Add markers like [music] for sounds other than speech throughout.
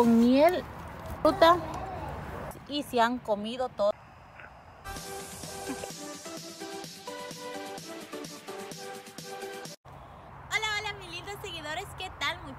con miel, fruta y se han comido todo.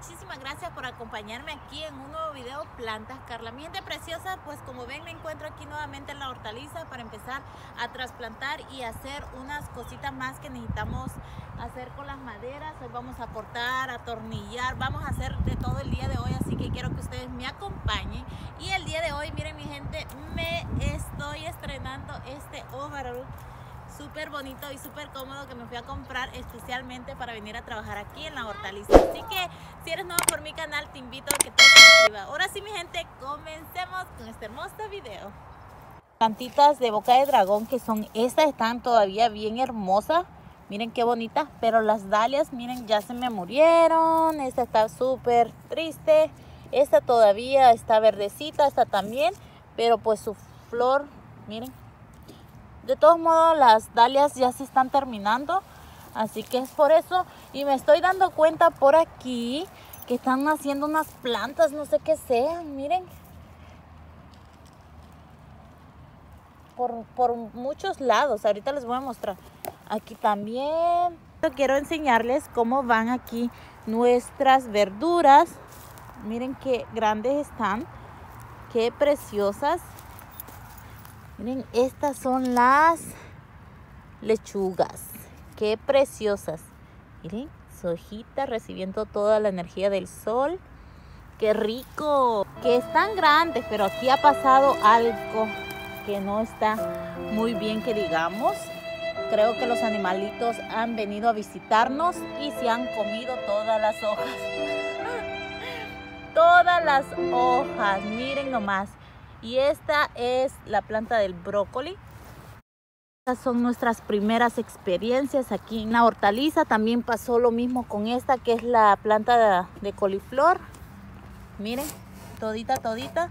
Muchísimas gracias por acompañarme aquí en un nuevo video Plantas Carla. Mi gente preciosa, pues como ven me encuentro aquí nuevamente en la hortaliza para empezar a trasplantar y hacer unas cositas más que necesitamos hacer con las maderas. Hoy vamos a cortar, atornillar, vamos a hacer de todo el día de hoy, así que quiero que ustedes me acompañen. Y el día de hoy, miren mi gente, me estoy estrenando este overall súper bonito y súper cómodo que me fui a comprar especialmente para venir a trabajar aquí en la hortaliza. Así que si eres nuevo por mi canal te invito a que te suscribas. Ahora sí mi gente, comencemos con este hermoso video. Plantitas de boca de dragón que son, estas están todavía bien hermosas. Miren qué bonitas, pero las dalias, miren, ya se me murieron. Esta está súper triste. Esta todavía está verdecita, esta también. Pero pues su flor, miren, de todos modos las dalias ya se están terminando así que es por eso. Y me estoy dando cuenta por aquí que están haciendo unas plantas no sé qué sean miren. Por, por muchos lados ahorita les voy a mostrar. Aquí también. Quiero enseñarles cómo van aquí nuestras verduras. Miren qué grandes están qué preciosas Miren, estas son las lechugas. Qué preciosas. Miren, su hojita recibiendo toda la energía del sol. Qué rico. Que están grandes, pero aquí ha pasado algo que no está muy bien que digamos. Creo que los animalitos han venido a visitarnos y se han comido todas las hojas. [laughs] todas las hojas, miren nomás. Y esta es la planta del brócoli. Estas son nuestras primeras experiencias aquí en la hortaliza. También pasó lo mismo con esta que es la planta de, coliflor. Miren, todita, todita.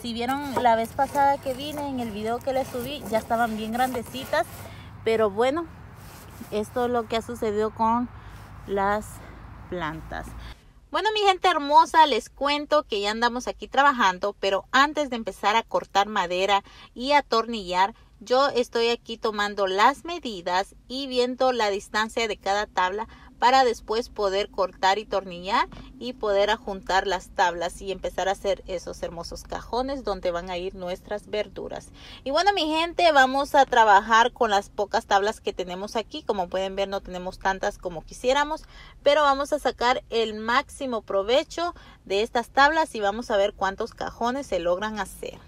Si vieron la vez pasada que vine en el video que les subí, ya estaban bien grandecitas. Pero bueno, esto es lo que ha sucedido con las plantas. Bueno, mi gente hermosa, les cuento que ya andamos aquí trabajando, pero antes de empezar a cortar madera y atornillar, yo estoy aquí tomando las medidas y viendo la distancia de cada tabla para después poder cortar y tornillar y poder ajuntar las tablas y empezar a hacer esos hermosos cajones donde van a ir nuestras verduras. Y bueno mi gente, vamos a trabajar con las pocas tablas que tenemos aquí. Como pueden ver no tenemos tantas como quisiéramos, pero vamos a sacar el máximo provecho de estas tablas y vamos a ver cuántos cajones se logran hacer.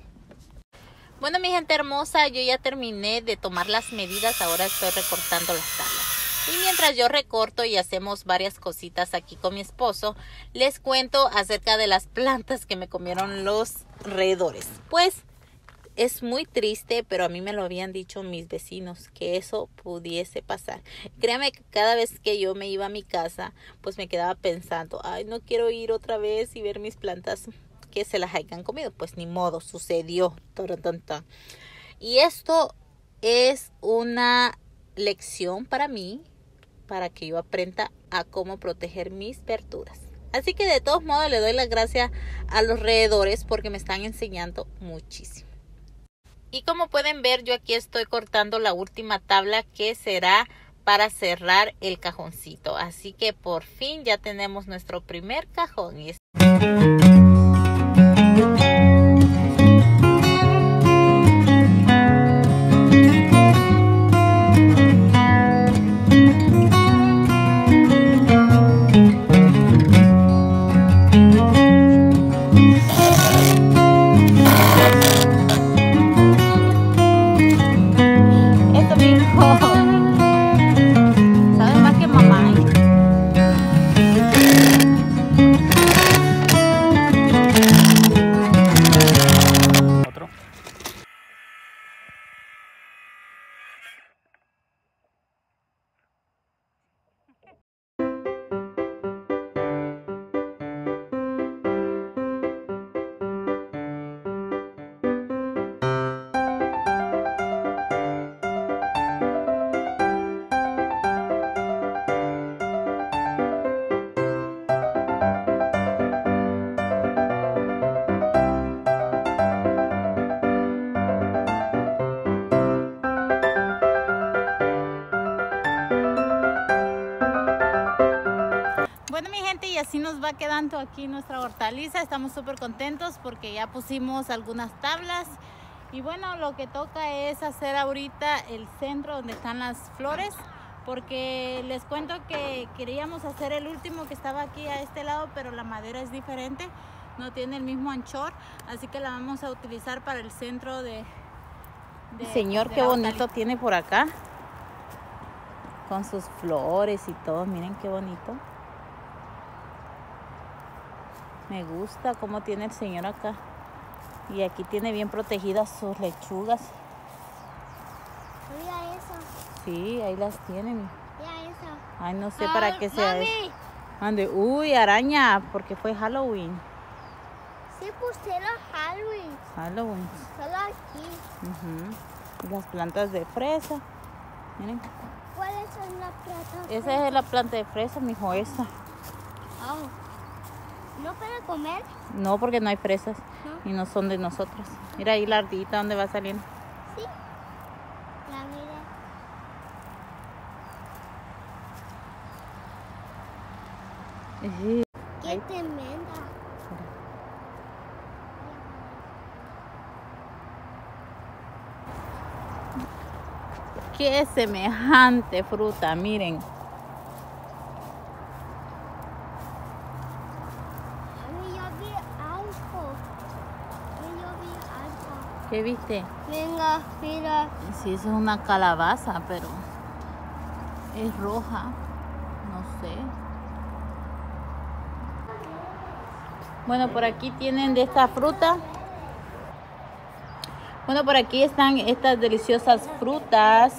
Bueno mi gente hermosa, yo ya terminé de tomar las medidas, ahora estoy recortando las tablas. Y mientras yo recorto y hacemos varias cositas aquí con mi esposo, les cuento acerca de las plantas que me comieron los roedores. Pues es muy triste, pero a mí me lo habían dicho mis vecinos que eso pudiese pasar. Créame que cada vez que yo me iba a mi casa, pues me quedaba pensando, ay, no quiero ir otra vez y ver mis plantas que se las hayan comido. Pues ni modo, sucedió. Y esto es una lección para mí para que yo aprenda a cómo proteger mis verduras. Así que de todos modos le doy las gracias a los roedores porque me están enseñando muchísimo. Y como pueden ver yo aquí estoy cortando la última tabla que será para cerrar el cajoncito. Así que por fin ya tenemos nuestro primer cajón. Así nos va quedando aquí nuestra hortaliza. Estamos súper contentos porque ya pusimos algunas tablas. Y bueno, lo que toca es hacer ahorita el centro donde están las flores. Porque les cuento que queríamos hacer el último que estaba aquí a este lado, pero la madera es diferente. No tiene el mismo anchor. Así que la vamos a utilizar para el centro de... de Señor, de qué bonito hortaliza. tiene por acá. Con sus flores y todo. Miren qué bonito. Me gusta cómo tiene el señor acá. Y aquí tiene bien protegidas sus lechugas. Mira eso, Sí, ahí las tienen. mira eso. Ay, no sé para qué sea eso. Ande, uy, araña, porque fue Halloween. sí pusieron Halloween, Halloween. solo aquí. Y Las plantas de fresa. Miren. ¿Cuáles son las plantas? Esa es la planta de fresa, mijo, esa. ¿No para comer? No, porque no hay fresas No. y no son de nosotros. Mira ahí la ardita donde va saliendo. Sí. La mire. Sí. Qué Ahí. tremenda. Qué semejante fruta, miren. Mami, yo vi algo. Mami, yo vi algo. ¿Qué viste? Venga, mira. Sí, eso es una calabaza, pero es roja. No sé. Bueno, por aquí tienen de esta fruta. Bueno, por aquí están estas deliciosas frutas.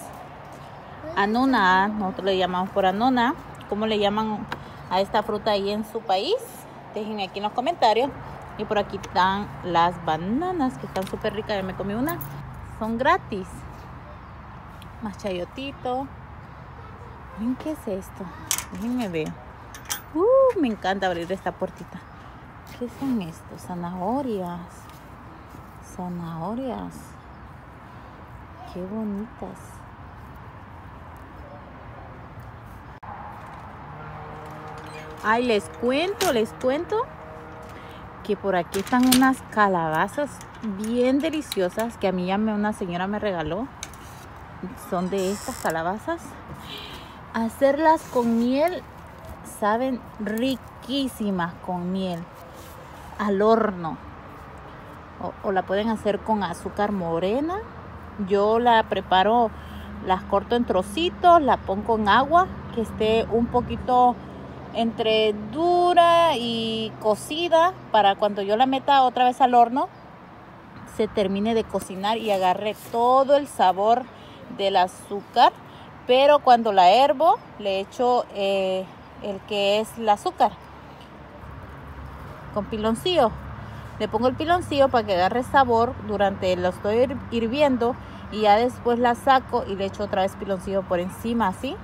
Anona, nosotros le llamamos por anona. ¿Cómo le llaman a esta fruta ahí en su país? Déjenme aquí en los comentarios. Y por aquí están las bananas que están súper ricas. Ya me comí una. Son gratis. Más chayotito. Miren qué es esto. Déjenme ver. Uh, me encanta abrir esta puertita. ¿Qué son estos? Zanahorias. Zanahorias. Qué bonitas. Ay, les cuento, les cuento que por aquí están unas calabazas bien deliciosas que a mí ya me, una señora me regaló. Son de estas calabazas. Hacerlas con miel saben riquísimas con miel al horno. O, o la pueden hacer con azúcar morena. Yo la preparo, las corto en trocitos, la pongo en agua que esté un poquito entre dura y cocida para cuando yo la meta otra vez al horno se termine de cocinar y agarre todo el sabor del azúcar pero cuando la hervo le echo eh, el que es el azúcar con piloncillo. Le pongo el piloncillo para que agarre sabor durante lo estoy hir- hirviendo y ya después la saco y le echo otra vez piloncillo por encima así.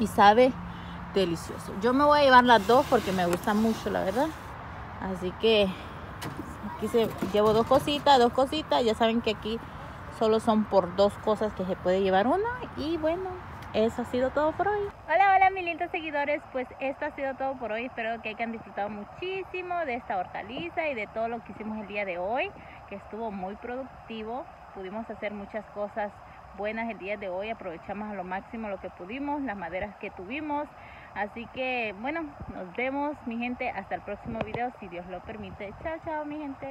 Y sabe delicioso. Yo me voy a llevar las dos porque me gusta mucho, la verdad. Así que aquí se, llevo dos cositas, dos cositas. Ya saben que aquí solo son por dos cosas que se puede llevar una. Y bueno, eso ha sido todo por hoy. Hola, hola, mis lindos seguidores. Pues esto ha sido todo por hoy. Espero que hayan disfrutado muchísimo de esta hortaliza y de todo lo que hicimos el día de hoy, que estuvo muy productivo. Pudimos hacer muchas cosas buenas el día de hoy, aprovechamos a lo máximo lo que pudimos, las maderas que tuvimos. Así que bueno, nos vemos mi gente, hasta el próximo video si Dios lo permite. Chao, chao mi gente.